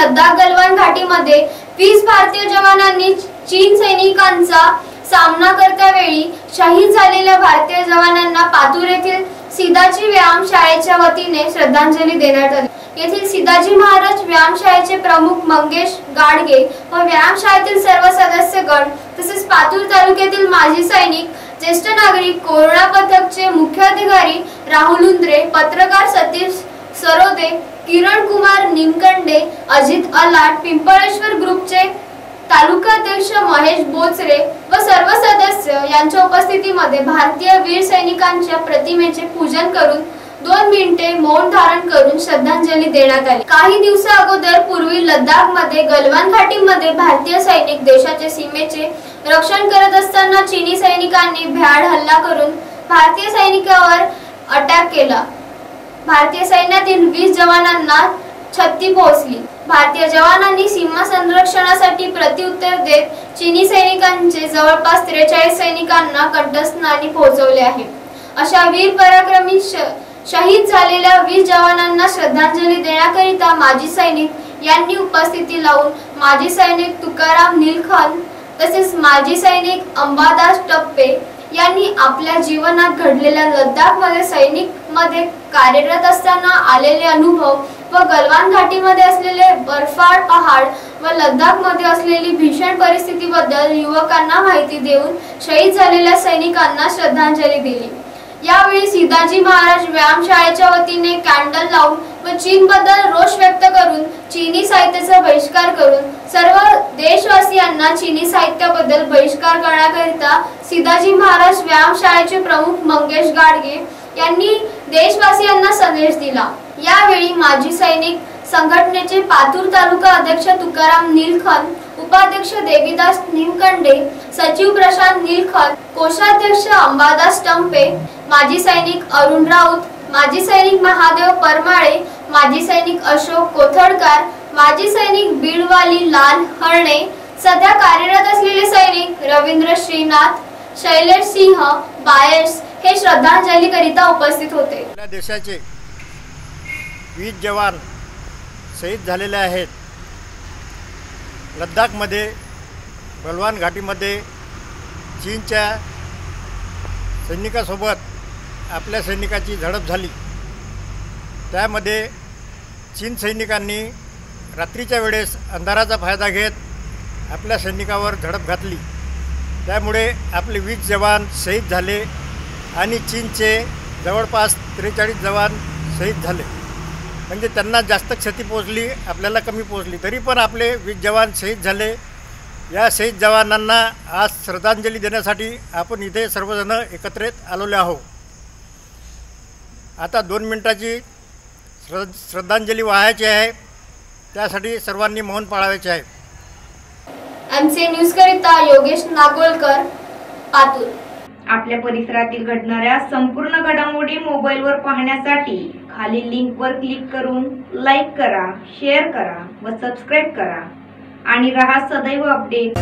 लद्दाख गलवान घाटीमध्ये वीस भारतीय जवानांनी चीन सैनिकांचा सामना करतावेळी शहीद झालेल्या भारतीय जवानांना पातूर येथील सिदाजी व्यायाम शाळेच्या वतीने श्रद्धांजली देण्यात आली. येथील सिदाजी महाराज व्यायामशाळेचे प्रमुख मंगेश गाडगे व व्यायामशाळेतील सर्व सदस्यगण तसेच पातूर तालुक्यातील माजी सैनिक ज्येष्ठ नागरिक कोरोना पथकचे मुख्याधिकारी राहुल उंद्रे पत्रकार सतीश सरोदे किरण कुमार निमकंडे अजित अलाट पिंपळेश्वर ग्रुपचे तालुकाध्यक्ष महेश बोचरे व सर्व सदस्य यांच्या उपस्थितीमध्ये भारतीय वीर सैनिकांच्या प्रतिमेचे पूजन करून दोन मिनिटे मौन धारण करून श्रद्धांजली देण्यात आली. काही दिवसा अगोदर पूर्वी लडाखमध्ये गलवान घाटीमध्ये भारतीय सैनिक देशाचे सीमेचे रक्षण करत असताना चीनी सैनिकांनी भ्याड हल्ला करून भारतीय सैनिकावर अटॅक केला. भारतीय सैन्यातील वीस जवानांना छत्ती पोहोचली. भारतीय जवानांनी सीमा संरक्षणासाठी प्रत्युत्तर देत चीनी सैनिकांचे जवळपास त्रेचाळीस सैनिकांना कंठस्थानी पोहोचवले आहे. अशा वीर पराक्रमी शहीद झालेल्या वीस जवानांना श्रद्धांजली देण्याकरिता माजी सैनिक यांनी उपस्थिती लावून माजी सैनिक तुकाराम निलखन तसेच माजी सैनिक अंबादास टप्पे यांनी आपल्या जीवनात घडलेल्या लद्दाखमध्ये सैनिकमध्ये कार्यरत असताना आलेले अनुभव व गलवान घाटीमध्ये असलेले बर्फाळ पहाड व लद्दाखमध्ये असलेली भीषण परिस्थितीबद्दल युवकांना माहिती देऊन शहीद झालेल्या सैनिकांना श्रद्धांजली दिली. यावेळी सिदाजी महाराज व्यायामशाळेच्या वतीने कॅन्डल लावून व चीन बद्दल रोष व्यक्त करून चीनी साहित्याचा बहिष्कार करून सर्व यांना चीनी साहित्याबद्दल बहिष्कार करण्याकरिता सिदाजी महाराज व्यायामशाळेचे प्रमुख मंगेश गाडगे यांनी देशवासियांना संदेश दिला. यावेळी माजी सैनिक संघटनेचे पातूर तालुका अध्यक्ष तुकाराम निलखन उपाध्यक्ष देवीदास निमकंडे सचिव प्रशांत निलखन कोषाध्यक्ष अंबादास टंपे माजी सैनिक अरुण राऊत माजी सैनिक महादेव परमाळे माजी सैनिक अशोक कोथडकर माजी सैनिक बीडवाली लाल हरणे सध्या कार्यरत असलेले सैनिक रवींद्र श्रीनाथ शैलेश सिंह बायस हे श्रद्धांजली करिता उपस्थित होते. आपल्या देशाचे वीस जवान शहीद झालेले आहेत. लद्दाखमध्ये बलवान घाटीमध्ये चीनच्या सैनिकासोबत आपल्या सैनिकाची झडप झाली. त्यामध्ये चीन सैनिकांनी रात्रीच्या वेळेस अंधाराचा फायदा घेत आपल्या सैनिकावर झडप घातली. त्यामुळे आपले वीस जवान शहीद झाले आणि चीनचे जवळपास त्रेचाळीस जवान शहीद झाले. म्हणजे त्यांना जास्त क्षती पोचली आपल्याला कमी पोचली तरी पण आपले वीस जवान शहीद झाले. या शहीद जवानांना आज श्रद्धांजली देण्यासाठी आपण इथे सर्वजण एकत्रित आलेले आहो आता दोन मिनटाची श्र श्रद्धांजली वाहायची आहे. त्यासाठी सर्वांनी मौन पाळायचे आहे. एमसी न्यूज करिता योगेश नागोलकर पातूर आपल्या परिसरातील घडणाऱ्या संपूर्ण घडामोडी मोबाईलवर पाहण्यासाठी खालील लिंकवर क्लिक करून लाईक करा शेअर करा व सबस्क्राईब करा. आणि रहा सदैव अपडेट